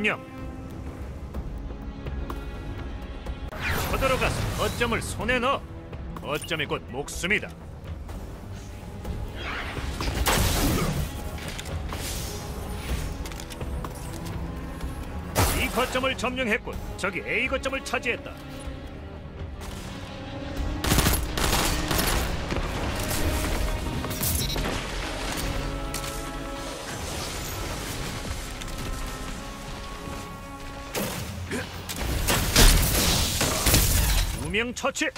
점령. 쳐들어가서 거점을 손에 넣어. 거점이 곧 목숨이다. 이 거점을 점령했군. 저기 A 거점을 차지했다. 두명 처치.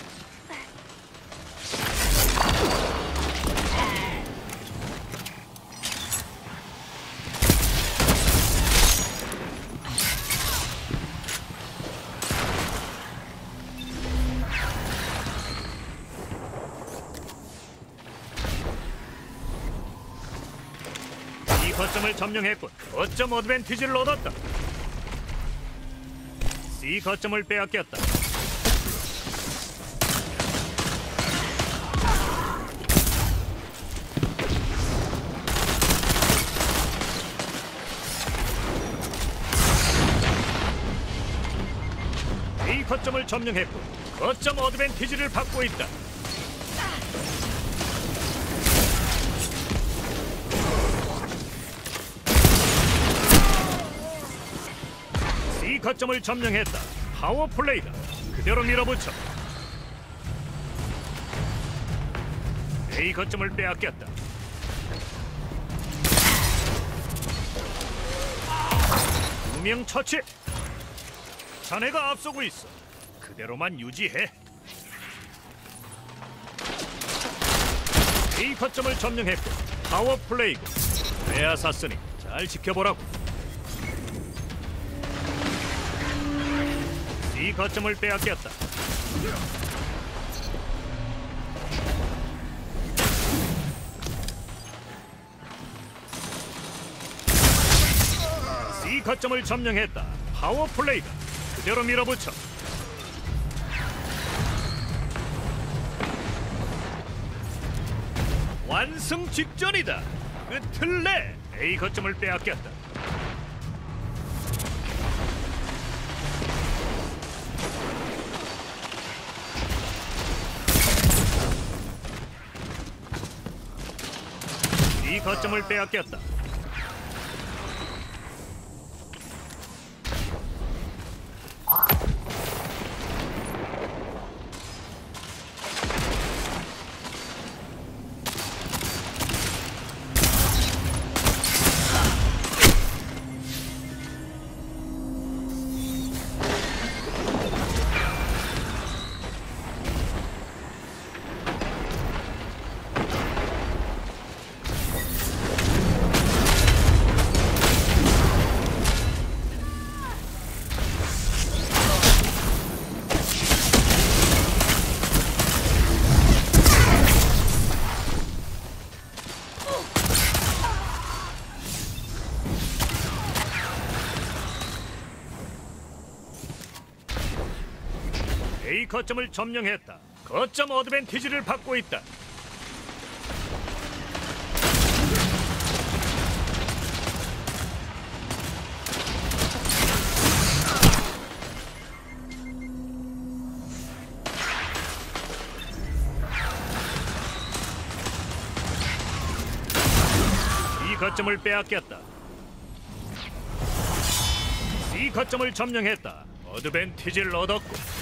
이 거점을 점령했군. 거점 어드밴티지를 얻었다. C 거점을 빼앗겼다. 거점을 점령했고 거점 어드밴티지를 받고 있다. C 거점을 점령했다. 파워 플레이다. 그대로 밀어붙여. A 거점을 빼앗겼다. 두명 처치. 자네가 앞서고 있어. 그대로만 유지해. A 거점을 점령했고 파워 플레이고 빼앗았으니 잘 지켜보라고. C 거점을 빼앗겼다. C 거점을 점령했다. 파워 플레이다. 그대로 밀어붙여. 완성 직전이다. 끝을 내. A 거점을 빼앗겼다. 이 거점을 빼앗겼다. 거점을 점령했다. 거점 어드밴티지를 받고 있다. 이 거점을 빼앗겼다. C 거점을 점령했다. 어드밴티지를 얻었고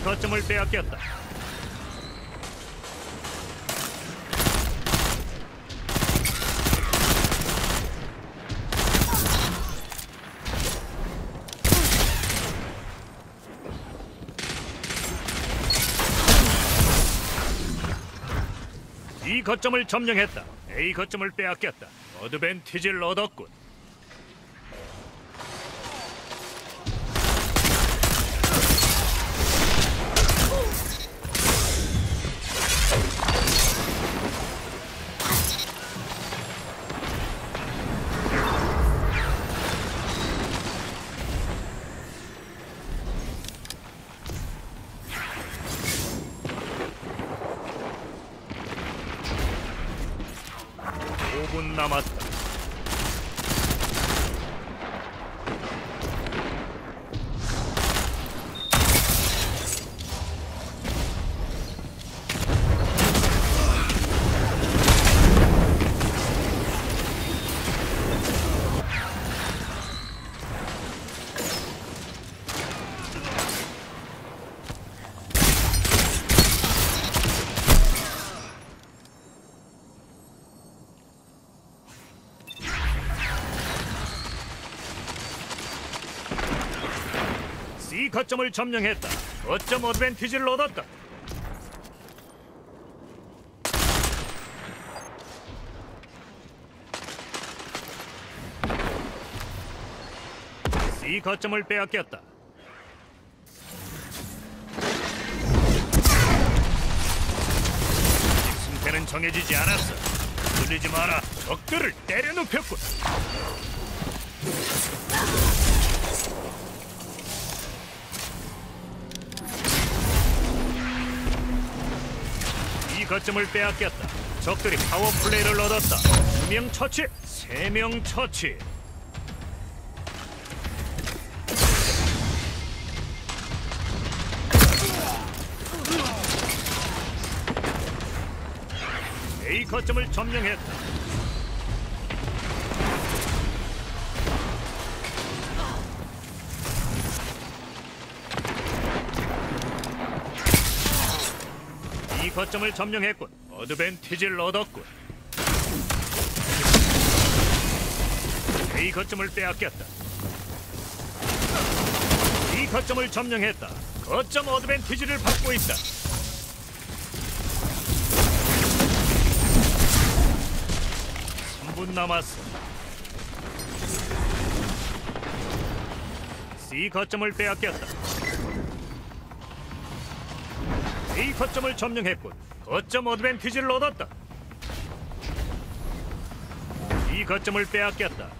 이 거점을 빼앗겼다. 이 거점을 점령했다. A 거점을 빼앗겼다. 어드밴티지를 얻었군. んなまった。 거점을 점령했다. 거점 어드밴티지를 얻었다. C 거점을 빼앗겼다. 승패는 정해지지 않았어. 들리지 마라. 적들을 때려눕혔군. 거점을 빼앗겼다. 적들이 파워 플레이를 얻었다. 두 명 처치, 세 명 처치. A 거점을 점령했다. 거점을 점령했군. 어드밴티지를 얻었군. A 거점을 빼앗겼다. 이 거점을 점령했다. 거점 어드밴티지를 받고 있다. 분 남았어. C 거점을 빼앗겼다. A 거점을 점령했군. 거점 어드밴티지를 얻었다. 이 거점을 빼앗겼다.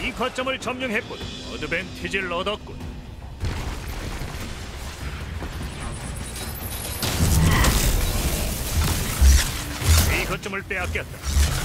이 거점을 점령했군. 어드밴티지를 얻었군. 이 거점을 빼앗겼다.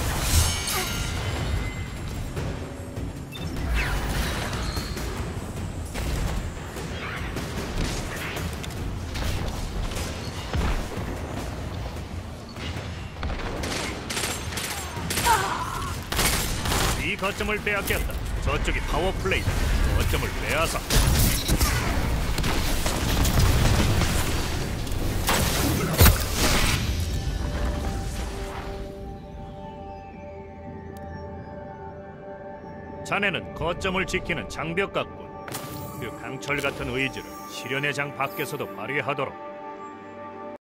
이 거점을 빼앗겼다. 저쪽이 파워 플레이다. 거점을 빼앗아. 자네는 거점을 지키는 장벽 같군. 그 강철 같은 의지를 실현의 장 밖에서도 발휘하도록